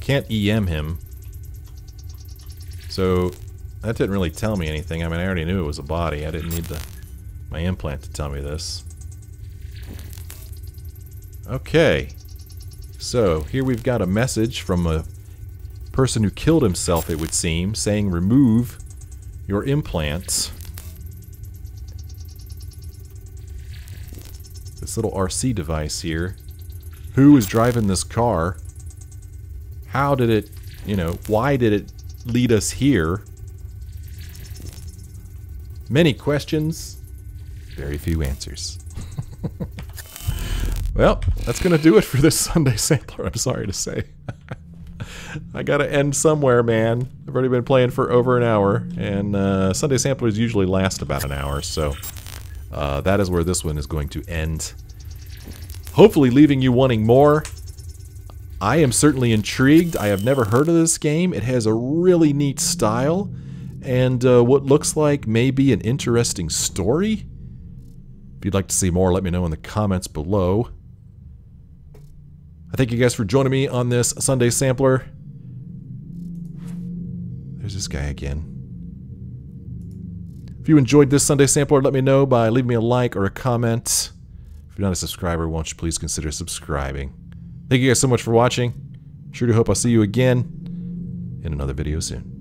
Can't EM him. So, that didn't really tell me anything. I mean, I already knew it was a body. I didn't need the, my implant to tell me this. Okay. So, here we've got a message from a person who killed himself, it would seem, saying remove your implants. This little RC device here. Who is driving this car? How did it, you know, why did it lead us here? Many questions, very few answers. (laughs) well, that's going to do it for this Sunday (laughs) sampler, I'm sorry to say. (laughs) I gotta end somewhere, man. I've already been playing for over an hour, and uh, Sunday samplers usually last about an hour, so uh, that is where this one is going to end. Hopefully leaving you wanting more. I am certainly intrigued. I have never heard of this game. It has a really neat style, and uh, what looks like maybe an interesting story. If you'd like to see more, let me know in the comments below. I thank you guys for joining me on this Sunday Sampler. There's this guy again. If you enjoyed this Sunday Sampler, let me know by leaving me a like or a comment. If you're not a subscriber, won't you please consider subscribing? Thank you guys so much for watching. Sure do hope I'll see you again in another video soon.